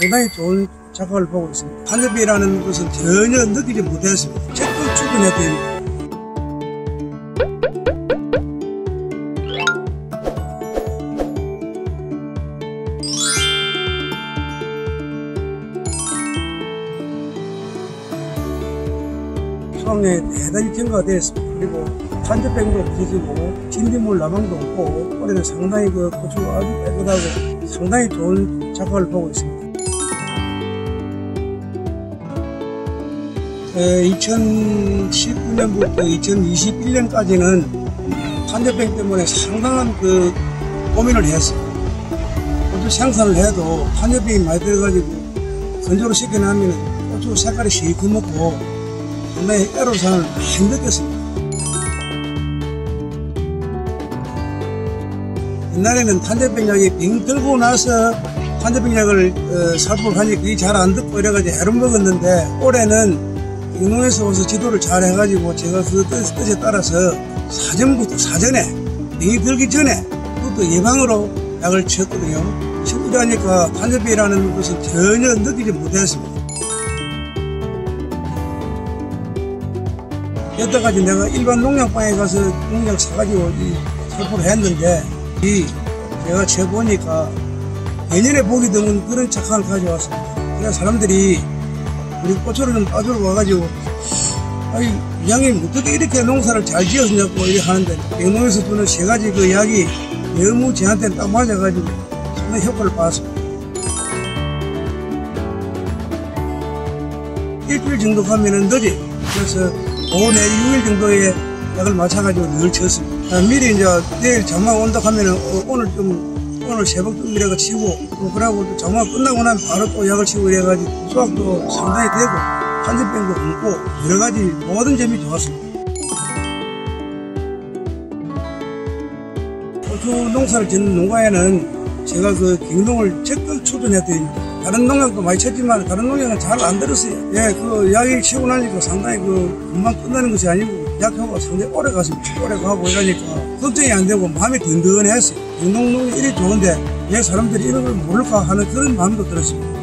상당히 좋은 작화를 보고 있습니다. 탄저비라는 것은 전혀 느끼지 못했습니다. 적극 추근해야 됩니다. 수확량이 대단히 증가가 되었습니다. 그리고 탄저병도 없어지고 진딧물 나방도 없고 올해는 상당히 그 고추가 아주 깨끗하고 상당히 좋은 작화를 보고 있습니다. 2019년부터 2021년까지는 탄저병 때문에 상당한 그 고민을 했어요. 고추 생산을 해도 탄저병이 많이 들어가지고 건조를 시켜놓으면 고추 색깔이 시커멓고 상당히 애로사항을 많이 느꼈습니다. 옛날에는 탄저병약이 병 들고 나서 탄저병약을 어, 살포를 하니 그게 잘 안 듣고 이래가지고 해를 먹었는데 올해는 영농에서 와서 지도를 잘 해가지고 제가 그 뜻, 뜻에 따라서 사전부터 사전에 병이 들기 전에 그것도 예방으로 약을 치웠거든요. 치고 이러니까 탄저병이라는 것은 전혀 느끼지 못했습니다. 여태까지 내가 일반 농약방에 가서 농약 사가지고 이 살포를 했는데 이 제가 재보니까 내년에 보기 드문 그런 착함을 가져왔습니다. 그래서 사람들이 우리 좀 빠주러 와가지고 아니 양이 어떻게 이렇게 농사를 잘 지었냐고 이렇게 하는데 영농에서 주는 세 가지 그 약이 너무 저한테는 딱 맞아가지고 상당히 효과를 받았습니다. 일주일 정도 가면은 늦지. 그래서 오후 4, 6일 정도에 약을 맞춰가지고 늘 쳤습니다. 아, 미리 이제 내일 장마 온다 하면은 어, 오늘 좀, 오늘 새벽 좀 이래가 치고, 또 그러고 또 장마 끝나고 나면 바로 또 약을 치고 이래가지고 수확도 상당히 되고, 한진병도 없고, 여러 가지 모든 점이 좋았습니다. 고추 농사를 짓는 농가에는 제가 그 경동을 적극 추진했더니 다른 농약도 많이 쳤지만 다른 농약은 잘 안 들었어요. 예, 그 약이 치고 나니까 상당히 그 금방 끝나는 것이 아니고 약효가 상당히 오래 갔습니다. 오래 가고 이러니까 걱정이 안 되고 마음이 든든했어요. 경동농이 이리 좋은데 왜 사람들이 이런 걸 모를까 하는 그런 마음도 들었습니다.